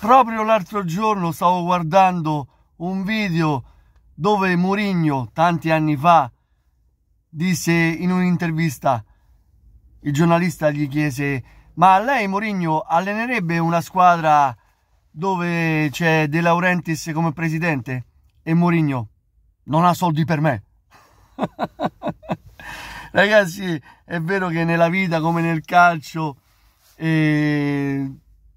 Proprio l'altro giorno stavo guardando un video dove Mourinho, tanti anni fa, disse in un'intervista, il giornalista gli chiese, ma lei Mourinho allenerebbe una squadra dove c'è De Laurentiis come presidente? E Mourinho, non ha soldi per me. Ragazzi, è vero che nella vita come nel calcio... Eh,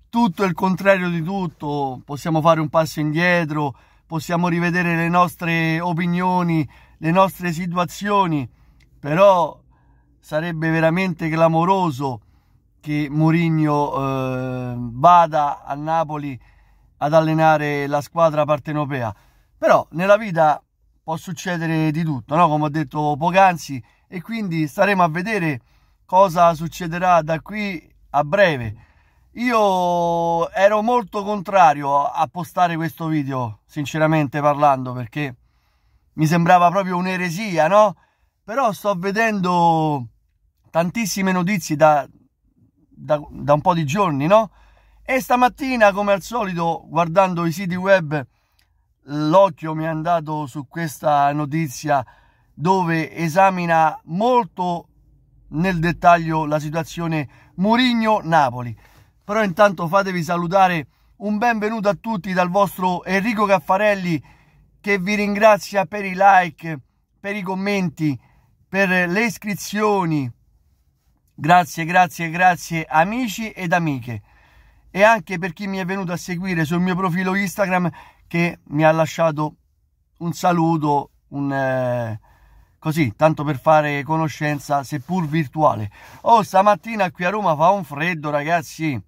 tutto il contrario di tutto, possiamo fare un passo indietro, possiamo rivedere le nostre opinioni, le nostre situazioni, però sarebbe veramente clamoroso che Mourinho eh, vada a Napoli ad allenare la squadra partenopea. Però nella vita può succedere di tutto, no? come ho detto poc'anzi, e quindi staremo a vedere cosa succederà da qui a breve. Io ero molto contrario a postare questo video, sinceramente parlando, perché mi sembrava proprio un'eresia, no? Però sto vedendo tantissime notizie da, da, da un po' di giorni, no? E stamattina, come al solito, guardando i siti web, l'occhio mi è andato su questa notizia dove esamina molto nel dettaglio la situazione Murigno-Napoli però intanto fatevi salutare un benvenuto a tutti dal vostro Enrico Caffarelli che vi ringrazia per i like, per i commenti, per le iscrizioni. Grazie, grazie, grazie amici ed amiche. E anche per chi mi è venuto a seguire sul mio profilo Instagram che mi ha lasciato un saluto, un... Eh, così, tanto per fare conoscenza, seppur virtuale. Oh, stamattina qui a Roma fa un freddo, ragazzi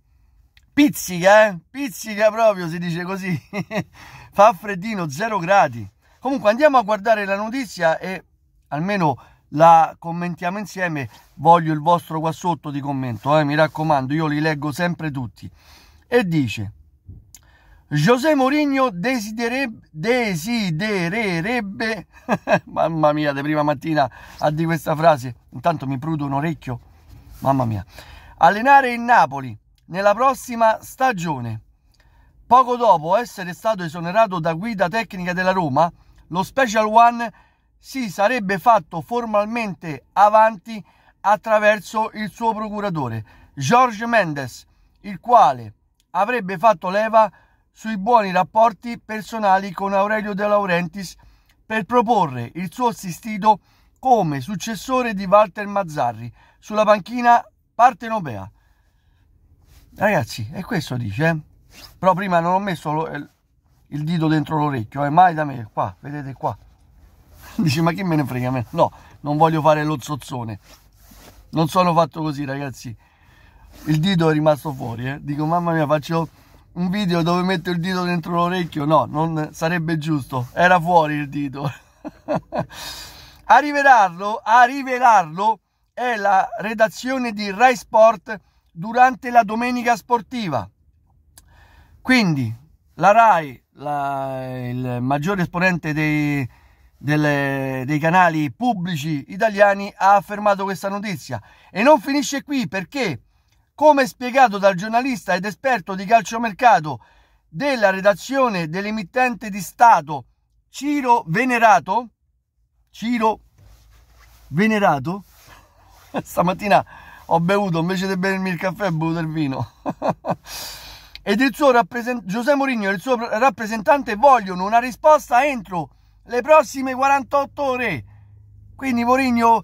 pizzica, eh? Pizzica proprio, si dice così. Fa freddino, 0 gradi. Comunque andiamo a guardare la notizia e almeno la commentiamo insieme. Voglio il vostro qua sotto di commento, eh? mi raccomando, io li leggo sempre tutti. E dice... José Mourinho desidererebbe, mamma mia, di prima mattina a di questa frase, intanto mi prudo un orecchio, mamma mia, allenare il Napoli, nella prossima stagione. Poco dopo essere stato esonerato da guida tecnica della Roma, lo Special One si sarebbe fatto formalmente avanti attraverso il suo procuratore, George Mendes, il quale avrebbe fatto leva sui buoni rapporti personali con Aurelio De Laurentiis per proporre il suo assistito come successore di Walter Mazzarri sulla panchina partenopea. Ragazzi, è questo dice, eh? Però prima non ho messo lo, il dito dentro l'orecchio, eh? mai da me, qua, vedete qua. Dice, ma chi me ne frega me? No, non voglio fare lo zozzone. Non sono fatto così, ragazzi. Il dito è rimasto fuori, eh? Dico, mamma mia, faccio un video dove metto il dito dentro l'orecchio. No, non sarebbe giusto. Era fuori il dito. a rivelarlo, a rivelarlo è la redazione di Rai Sport durante la domenica sportiva. Quindi la RAI, la, il maggiore esponente dei, delle, dei canali pubblici italiani, ha affermato questa notizia. E non finisce qui perché, come spiegato dal giornalista ed esperto di calciomercato della redazione dell'emittente di Stato Ciro Venerato, Ciro Venerato, stamattina ho bevuto invece di bermi il caffè ho bevuto il vino. Ed il suo rappresentante Giuseppe Mourinho e il suo rappresentante vogliono una risposta entro le prossime 48 ore. Quindi Mourinho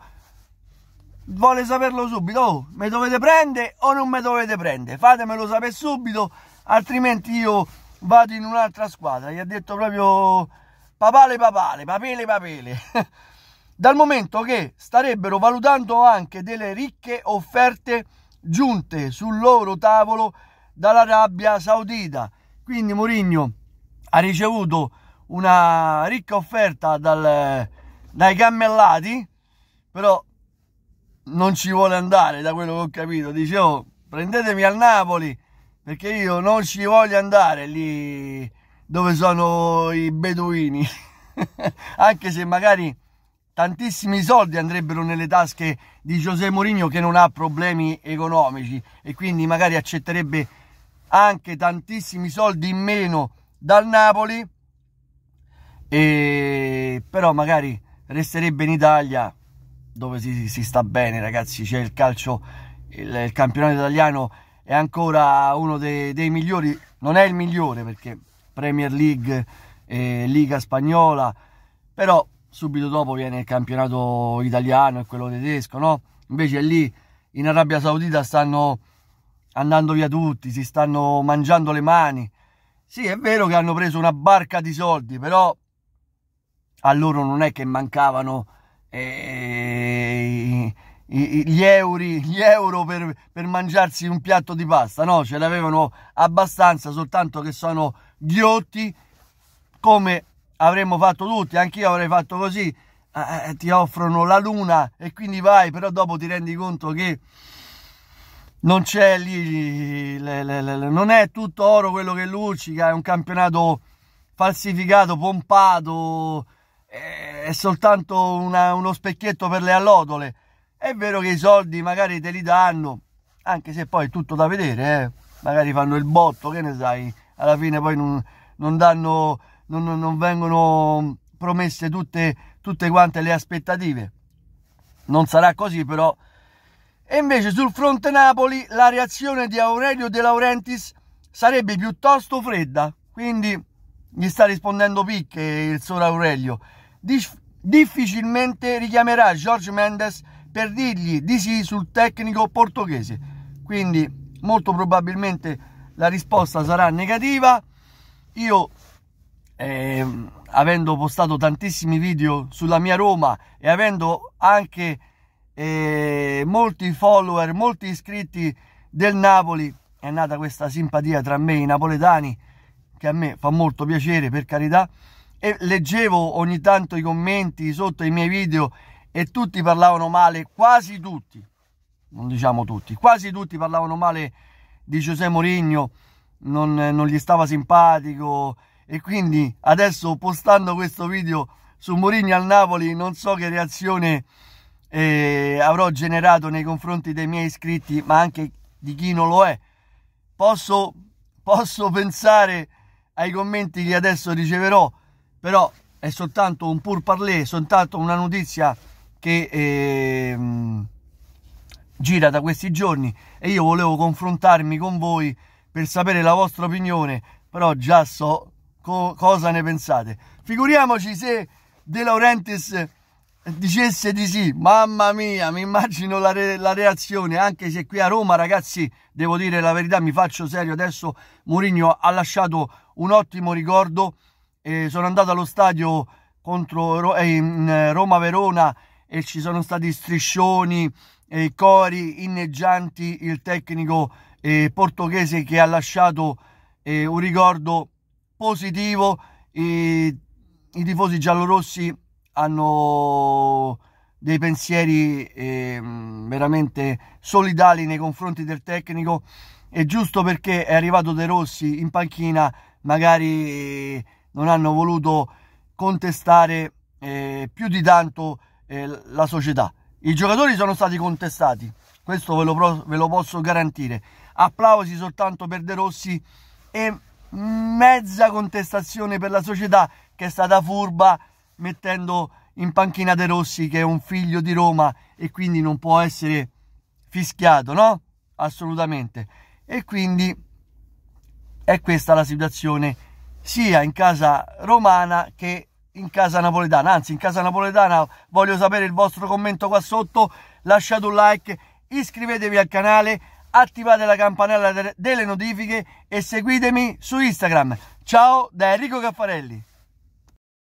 vuole saperlo subito. Oh, mi dovete prendere o non mi dovete prendere fatemelo sapere subito altrimenti io vado in un'altra squadra. Gli ha detto proprio papale papale papele papele dal momento che starebbero valutando anche delle ricche offerte giunte sul loro tavolo dall'Arabia Saudita. Quindi Mourinho ha ricevuto una ricca offerta dal, dai cammellati, però non ci vuole andare da quello che ho capito. Dice, oh, prendetemi al Napoli perché io non ci voglio andare lì dove sono i beduini. Anche se magari tantissimi soldi andrebbero nelle tasche di José Mourinho che non ha problemi economici e quindi magari accetterebbe anche tantissimi soldi in meno dal Napoli, e, però magari resterebbe in Italia dove si, si sta bene ragazzi, c'è il calcio, il, il, campionato italiano è ancora uno dei, dei, migliori, non è il migliore perché Premier League, eh, Liga Spagnola, però subito dopo viene il campionato italiano e quello tedesco, no? Invece lì in Arabia Saudita stanno andando via tutti, si stanno mangiando le mani. Sì, è vero che hanno preso una barca di soldi, però a loro non è che mancavano eh, gli, euro, gli euro per, per, mangiarsi un piatto di pasta, no, ce l'avevano abbastanza, soltanto che sono ghiotti come avremmo fatto tutti, anch'io avrei fatto così, eh, ti offrono la luna e quindi vai, però dopo ti rendi conto che non c'è lì, le, le, le, non è tutto oro quello che luccica, è un campionato falsificato, pompato, è soltanto una, uno specchietto per le allodole. È vero che i soldi magari te li danno, anche se poi è tutto da vedere, eh? magari fanno il botto, che ne sai, alla fine poi non, non danno, non, non vengono promesse tutte, tutte quante le aspettative. Non sarà così però. E invece sul fronte Napoli la reazione di Aurelio De Laurentiis sarebbe piuttosto fredda, quindi gli sta rispondendo picche il solo Aurelio difficilmente richiamerà George Mendes per dirgli di sì sul tecnico portoghese. Quindi molto probabilmente la risposta sarà negativa. Io, eh, avendo postato tantissimi video sulla mia Roma e avendo anche eh, molti follower, molti iscritti del Napoli, è nata questa simpatia tra me e i napoletani che a me fa molto piacere, per carità. E leggevo ogni tanto i commenti sotto i miei video e tutti parlavano male, quasi tutti, non diciamo tutti, quasi tutti parlavano male di Giuseppe Mourinho, non, non gli stava simpatico e quindi adesso postando questo video su Mourinho al Napoli non so che reazione eh, avrò generato nei confronti dei miei iscritti ma anche di chi non lo è. Posso, posso pensare ai commenti che adesso riceverò però è soltanto un pur parler, soltanto una notizia che eh, gira da questi giorni. E io volevo confrontarmi con voi per sapere la vostra opinione, però già so co cosa ne pensate. Figuriamoci se De Laurentiis dicesse di sì, mamma mia, mi immagino la, re la, reazione, anche se qui a Roma, ragazzi, devo dire la verità, mi faccio serio, adesso. Mourinho ha lasciato un ottimo ricordo, eh, sono andato allo stadio contro eh, in eh, Roma-Verona e ci sono stati striscioni, eh, cori inneggianti, il tecnico eh, portoghese che ha lasciato eh, un ricordo positivo, i tifosi giallorossi hanno dei pensieri eh, veramente solidali nei confronti del tecnico e giusto perché è arrivato De Rossi in panchina magari non hanno voluto contestare eh, più di tanto eh, la società. I giocatori sono stati contestati, questo ve lo, ve lo posso garantire. Applausi soltanto per De Rossi e mezza contestazione per la società che è stata furba mettendo in panchina De Rossi che è un figlio di Roma e quindi non può essere fischiato, no? Assolutamente. E quindi è questa la situazione sia in casa romana che in casa napoletana. Anzi, in casa napoletana voglio sapere il vostro commento qua sotto. Lasciate un like, iscrivetevi al canale, attivate la campanella delle notifiche e seguitemi su Instagram. Ciao da Enrico Caffarelli.